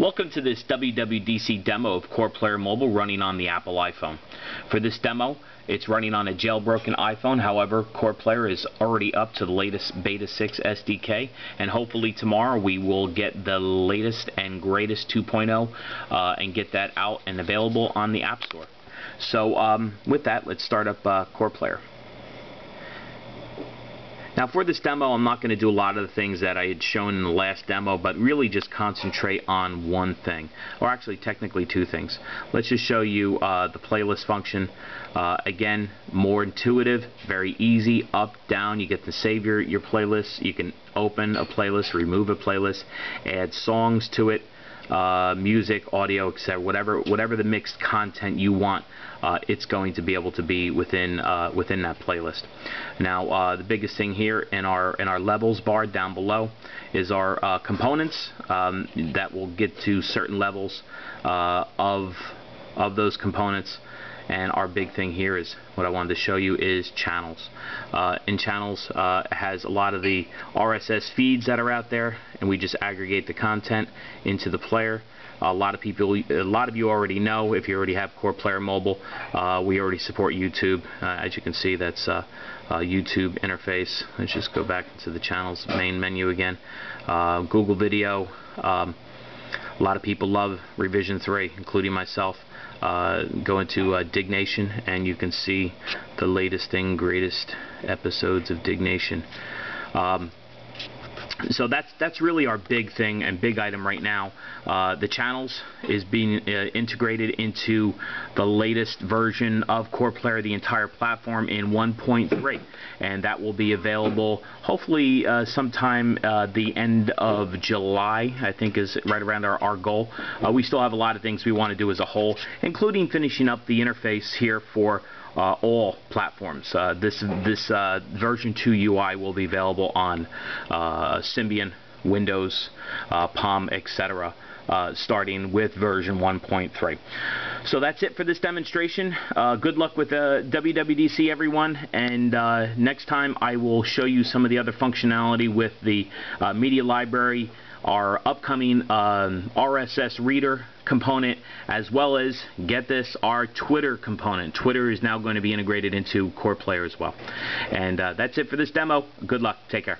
Welcome to this WWDC demo of CorePlayer Mobile running on the Apple iPhone. For this demo, it's running on a jailbroken iPhone, however, CorePlayer is already up to the latest Beta 6 SDK, and hopefully tomorrow we will get the latest and greatest 2.0 uh, and get that out and available on the App Store. So um, with that, let's start up uh, CorePlayer. Now for this demo, I'm not going to do a lot of the things that I had shown in the last demo, but really just concentrate on one thing, or actually technically two things. Let's just show you uh, the playlist function. Uh, again, more intuitive, very easy, up, down. You get to save your, your playlist. You can open a playlist, remove a playlist, add songs to it uh, music, audio, etc. Whatever whatever the mixed content you want, uh, it's going to be able to be within uh, within that playlist. Now uh, the biggest thing here in our in our levels bar down below is our uh, components um, that will get to certain levels uh, of of those components and our big thing here is what I wanted to show you is channels. Uh, in channels uh, has a lot of the RSS feeds that are out there and we just aggregate the content into the player. A lot of people a lot of you already know if you already have CorePlayer mobile uh, we already support YouTube. Uh, as you can see that's uh, YouTube interface. Let's just go back to the channels main menu again. Uh, Google video um, a lot of people love Revision3 including myself uh, go into uh, Diggnation and you can see the latest and greatest episodes of Diggnation. Um, so that's that's really our big thing and big item right now. Uh, the channels is being uh, integrated into the latest version of CorePlayer, the entire platform in 1.3, and that will be available hopefully uh, sometime uh, the end of July. I think is right around our, our goal. Uh, we still have a lot of things we want to do as a whole, including finishing up the interface here for uh, all platforms. Uh, this this uh, version 2 UI will be available on uh, Symbian, Windows, uh, Palm, etc. Uh, starting with version 1.3. So that's it for this demonstration. good luck with WWDC everyone and next time I will show you some of the other functionality with the media library our upcoming um, RSS reader component as well as get this our Twitter component. Twitter is now going to be integrated into CorePlayer as well. And uh, that's it for this demo. Good luck. Take care